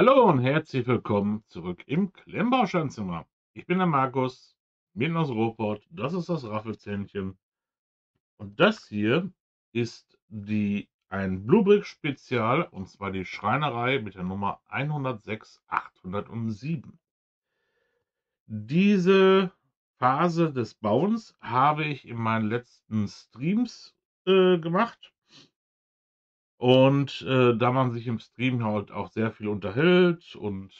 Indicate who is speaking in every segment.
Speaker 1: Hallo und herzlich willkommen zurück im Klemmbauscheinzimmer. Ich bin der Markus, mitten aus Ruhrpott. Das ist das Raffelzähnchen. Und das hier ist die ein Bluebrick Spezial und zwar die Schreinerei mit der Nummer 106807. Diese Phase des Bauens habe ich in meinen letzten Streams äh, gemacht. Und äh, da man sich im Stream halt auch sehr viel unterhält und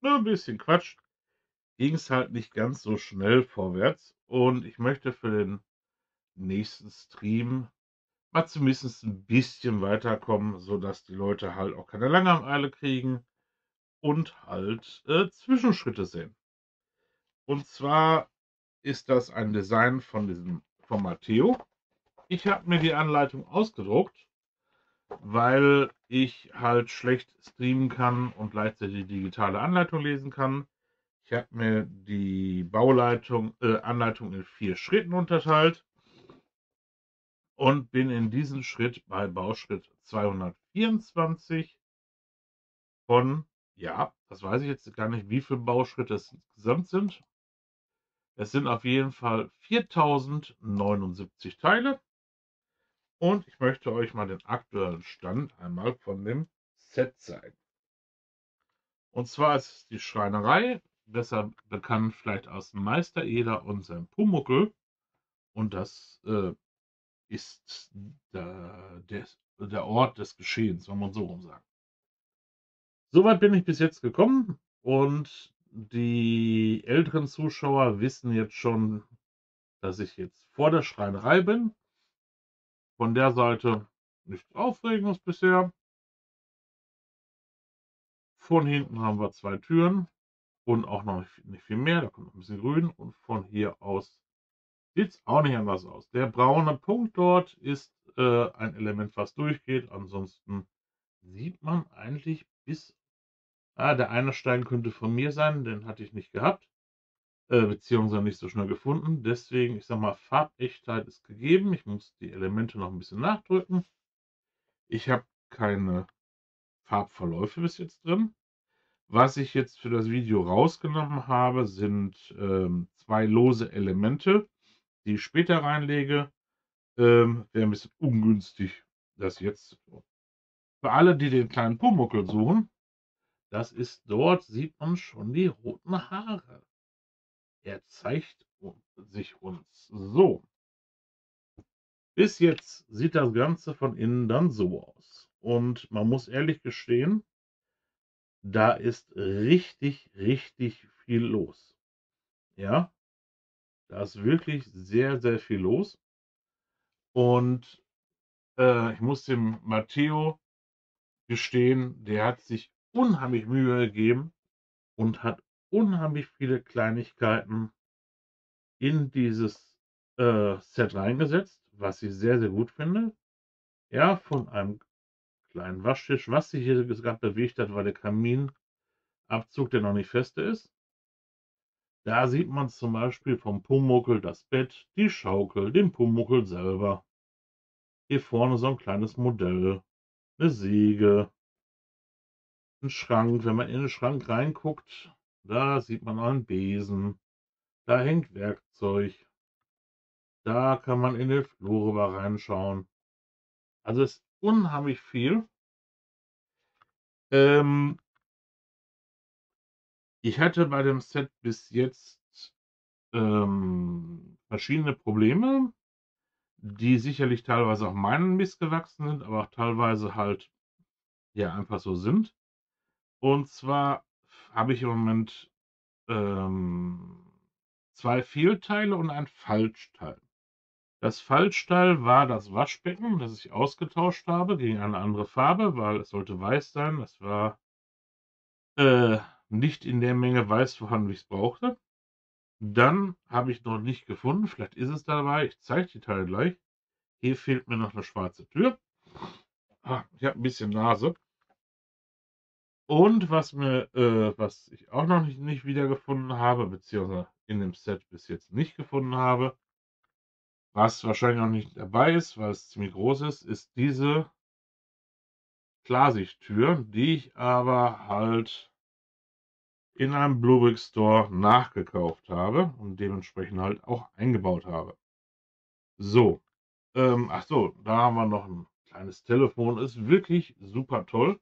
Speaker 1: ne, ein bisschen quatscht, ging es halt nicht ganz so schnell vorwärts. Und ich möchte für den nächsten Stream mal zumindest ein bisschen weiterkommen, sodass die Leute halt auch keine Langeweile kriegen und halt äh, Zwischenschritte sehen. Und zwar ist das ein Design von diesem von Matteo. Ich habe mir die Anleitung ausgedruckt weil ich halt schlecht streamen kann und gleichzeitig die digitale Anleitung lesen kann. Ich habe mir die Bauleitung, äh, Anleitung in vier Schritten unterteilt und bin in diesem Schritt bei Bauschritt 224 von, ja, das weiß ich jetzt gar nicht, wie viele Bauschritte es insgesamt sind. Es sind auf jeden Fall 4079 Teile. Und ich möchte euch mal den aktuellen Stand einmal von dem Set zeigen. Und zwar ist es die Schreinerei, besser bekannt vielleicht aus Meister Eder und seinem Pumuckel. Und das äh, ist der, der, der Ort des Geschehens, wenn man so rum sagt. Soweit bin ich bis jetzt gekommen und die älteren Zuschauer wissen jetzt schon, dass ich jetzt vor der Schreinerei bin von der Seite nichts Aufregendes bisher. Von hinten haben wir zwei Türen und auch noch nicht viel mehr. Da kommt noch ein bisschen grün. Und von hier aus sieht es auch nicht anders aus. Der braune Punkt dort ist äh, ein Element, was durchgeht. Ansonsten sieht man eigentlich bis... Ah, der eine Stein könnte von mir sein, den hatte ich nicht gehabt äh, beziehungsweise nicht so schnell gefunden. Deswegen, ich sag mal, Farbechtheit ist gegeben. Ich muss die Elemente noch ein bisschen nachdrücken. Ich habe keine Farbverläufe bis jetzt drin. Was ich jetzt für das Video rausgenommen habe, sind ähm, zwei lose Elemente, die ich später reinlege. Ähm, Wäre ein bisschen ungünstig, das jetzt. Für alle, die den kleinen Pumuckel suchen, das ist dort, sieht man schon die roten Haare. Er zeigt sich uns so. Bis jetzt sieht das Ganze von innen dann so aus. Und man muss ehrlich gestehen, da ist richtig, richtig viel los. Ja, da ist wirklich sehr, sehr viel los. Und äh, ich muss dem Matteo gestehen, der hat sich unheimlich Mühe gegeben und hat unheimlich viele Kleinigkeiten in dieses äh, Set reingesetzt, was ich sehr, sehr gut finde. Ja, von einem kleinen Waschtisch. Was sich hier gerade bewegt hat, war der Kaminabzug, der noch nicht feste ist. Da sieht man zum Beispiel vom Pumuckel das Bett, die Schaukel, den Pumuckel selber. Hier vorne so ein kleines Modell, eine Säge, ein Schrank. Wenn man in den Schrank reinguckt, da sieht man einen Besen. Da hängt Werkzeug. Da kann man in den Flur rüber reinschauen. Also es ist unheimlich viel. Ähm, ich hatte bei dem Set bis jetzt ähm, verschiedene Probleme, die sicherlich teilweise auch meinen Mist gewachsen sind, aber auch teilweise halt ja einfach so sind. Und zwar habe ich im Moment ähm, zwei Fehlteile und ein Falschteil. Das Falschteil war das Waschbecken, das ich ausgetauscht habe gegen eine andere Farbe, weil es sollte weiß sein. Das war äh, nicht in der Menge weiß vorhanden, wie ich es brauchte. Dann habe ich noch nicht gefunden, vielleicht ist es dabei, ich zeige die Teile gleich. Hier fehlt mir noch eine schwarze Tür. Ah, ich habe ein bisschen Nase. Und was mir, äh, was ich auch noch nicht, nicht wiedergefunden habe, beziehungsweise in dem Set bis jetzt nicht gefunden habe, was wahrscheinlich noch nicht dabei ist, weil es ziemlich groß ist, ist diese Klarsichttür, die ich aber halt in einem Bluebrick Store nachgekauft habe und dementsprechend halt auch eingebaut habe. So, ähm, ach so, da haben wir noch ein kleines Telefon. Ist wirklich super toll.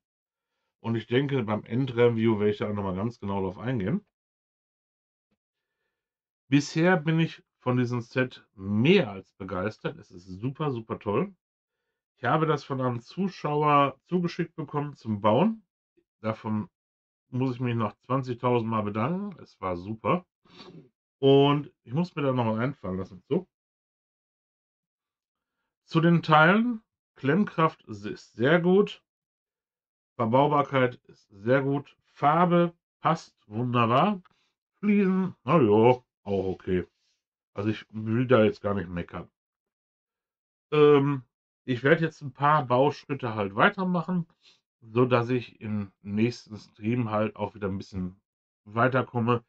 Speaker 1: Und ich denke, beim Endreview werde ich da nochmal ganz genau drauf eingehen. Bisher bin ich von diesem Set mehr als begeistert. Es ist super, super toll. Ich habe das von einem Zuschauer zugeschickt bekommen zum Bauen. Davon muss ich mich noch 20.000 Mal bedanken. Es war super. Und ich muss mir da noch mal einfallen lassen. So. Zu den Teilen. Klemmkraft ist sehr gut. Verbaubarkeit ist sehr gut. Farbe passt wunderbar. Fliesen, naja, auch okay. Also ich will da jetzt gar nicht meckern. Ähm, ich werde jetzt ein paar Bauschritte halt weitermachen, so dass ich im nächsten Stream halt auch wieder ein bisschen weiterkomme.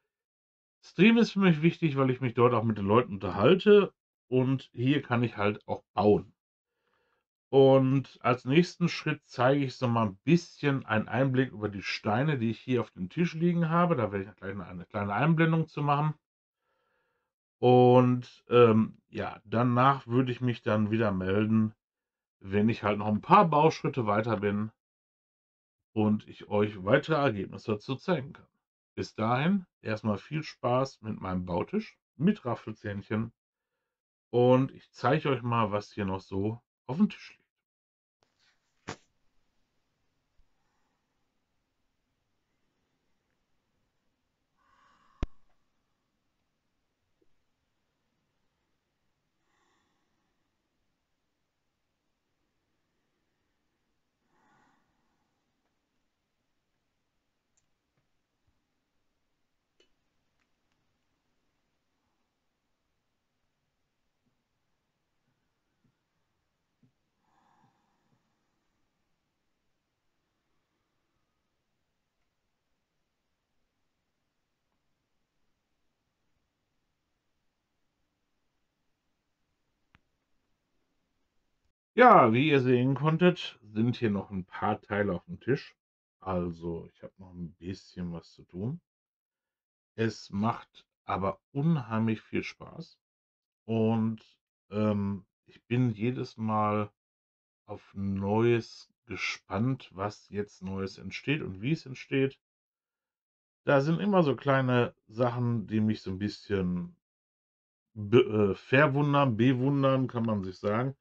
Speaker 1: Stream ist für mich wichtig, weil ich mich dort auch mit den Leuten unterhalte und hier kann ich halt auch bauen. Und als nächsten Schritt zeige ich so mal ein bisschen einen Einblick über die Steine, die ich hier auf dem Tisch liegen habe. Da werde ich gleich eine kleine Einblendung zu machen. Und ähm, ja, danach würde ich mich dann wieder melden, wenn ich halt noch ein paar Bauschritte weiter bin und ich euch weitere Ergebnisse dazu zeigen kann. Bis dahin erstmal viel Spaß mit meinem Bautisch mit Raffelzähnchen und ich zeige euch mal, was hier noch so auf dem Tisch liegt. Ja, wie ihr sehen konntet, sind hier noch ein paar Teile auf dem Tisch. Also, ich habe noch ein bisschen was zu tun. Es macht aber unheimlich viel Spaß. Und ähm, ich bin jedes Mal auf Neues gespannt, was jetzt Neues entsteht und wie es entsteht. Da sind immer so kleine Sachen, die mich so ein bisschen be äh, verwundern, bewundern, kann man sich sagen.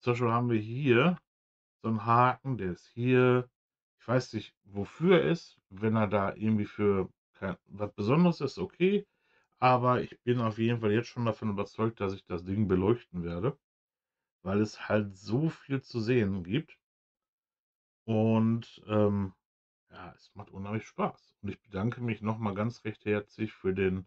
Speaker 1: Zum Beispiel haben wir hier so einen Haken, der ist hier. Ich weiß nicht, wofür er ist. Wenn er da irgendwie für kein, was Besonderes ist, okay. Aber ich bin auf jeden Fall jetzt schon davon überzeugt, dass ich das Ding beleuchten werde. Weil es halt so viel zu sehen gibt. Und ähm, ja, es macht unheimlich Spaß. Und ich bedanke mich nochmal ganz recht herzlich für den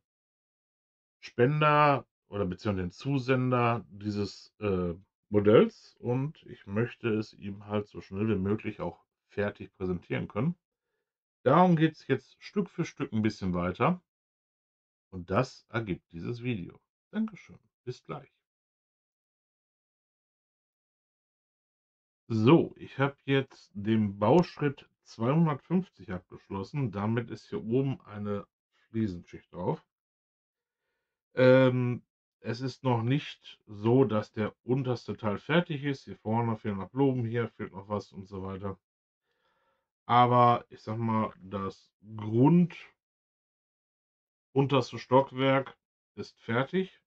Speaker 1: Spender oder beziehungsweise den Zusender dieses äh, Modells und ich möchte es ihm halt so schnell wie möglich auch fertig präsentieren können. Darum geht es jetzt Stück für Stück ein bisschen weiter und das ergibt dieses Video. Dankeschön, bis gleich. So, ich habe jetzt den Bauschritt 250 abgeschlossen. Damit ist hier oben eine Fliesenschicht drauf. Ähm, es ist noch nicht so, dass der unterste Teil fertig ist. Hier vorne fehlen noch Blumen, hier fehlt noch was und so weiter. Aber ich sag mal, das Grund unterste Stockwerk ist fertig.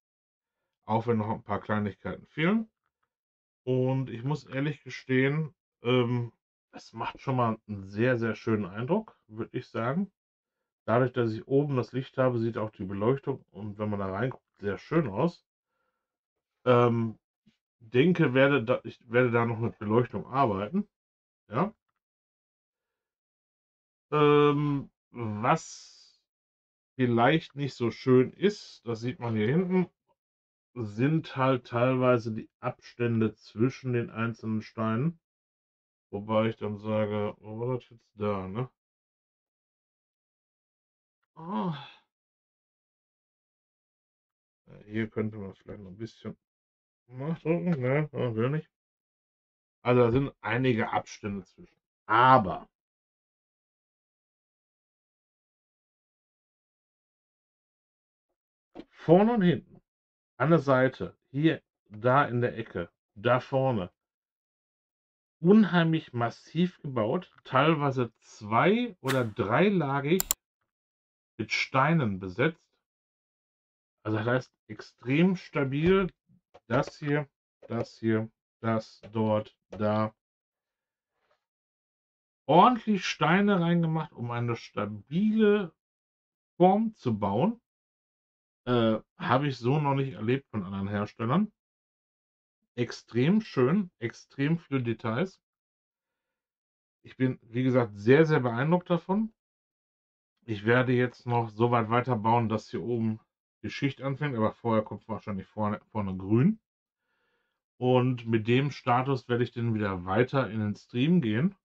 Speaker 1: Auch wenn noch ein paar Kleinigkeiten fehlen. Und ich muss ehrlich gestehen, ähm, es macht schon mal einen sehr, sehr schönen Eindruck, würde ich sagen. Dadurch, dass ich oben das Licht habe, sieht auch die Beleuchtung und wenn man da reinguckt, sehr schön aus. Ähm, denke, werde da, ich werde da noch mit Beleuchtung arbeiten. Ja. Ähm, was vielleicht nicht so schön ist, das sieht man hier hinten, sind halt teilweise die Abstände zwischen den einzelnen Steinen. Wobei ich dann sage, wo war das jetzt da, ne? Oh. Hier könnte man vielleicht noch ein bisschen nachdrücken. Ne, will nicht. Also da sind einige Abstände zwischen. Aber vorne und hinten, an der Seite, hier, da in der Ecke, da vorne, unheimlich massiv gebaut, teilweise zwei- oder dreilagig mit Steinen besetzt. Also das heißt extrem stabil. Das hier, das hier, das dort, da. Ordentlich Steine reingemacht, um eine stabile Form zu bauen. Äh, Habe ich so noch nicht erlebt von anderen Herstellern. Extrem schön, extrem viele Details. Ich bin, wie gesagt, sehr, sehr beeindruckt davon. Ich werde jetzt noch so weit weiterbauen, dass hier oben die Schicht anfängt, aber vorher kommt wahrscheinlich vorne, vorne grün. Und mit dem Status werde ich dann wieder weiter in den Stream gehen.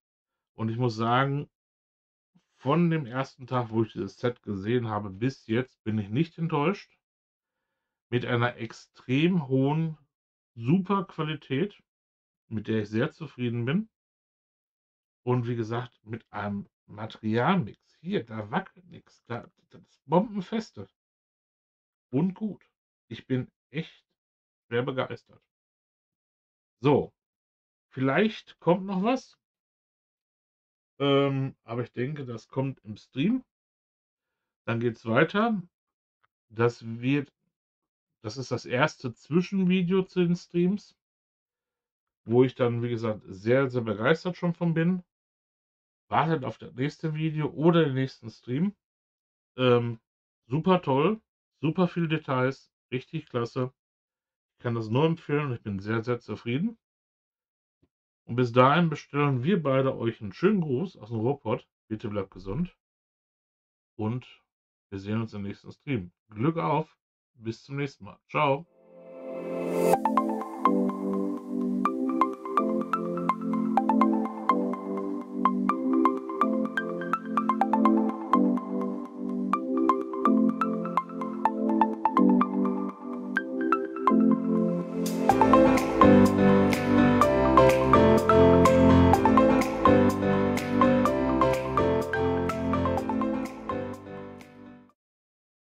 Speaker 1: Und ich muss sagen, von dem ersten Tag, wo ich dieses Set gesehen habe, bis jetzt bin ich nicht enttäuscht. Mit einer extrem hohen, super Qualität, mit der ich sehr zufrieden bin. Und wie gesagt, mit einem Materialmix. Hier, da wackelt nichts. Da, das ist bombenfeste. Und gut. Ich bin echt sehr begeistert. So, vielleicht kommt noch was. Ähm, aber ich denke, das kommt im Stream. Dann geht es weiter. Das wird, das ist das erste Zwischenvideo zu den Streams, wo ich dann, wie gesagt, sehr, sehr begeistert schon von bin. Wartet auf das nächste Video oder den nächsten Stream. Ähm, super toll, super viele Details, richtig klasse. Ich kann das nur empfehlen und ich bin sehr, sehr zufrieden. Und bis dahin bestellen wir beide euch einen schönen Gruß aus dem Ruhrpott. Bitte bleibt gesund. Und wir sehen uns im nächsten Stream. Glück auf. Bis zum nächsten Mal. Ciao.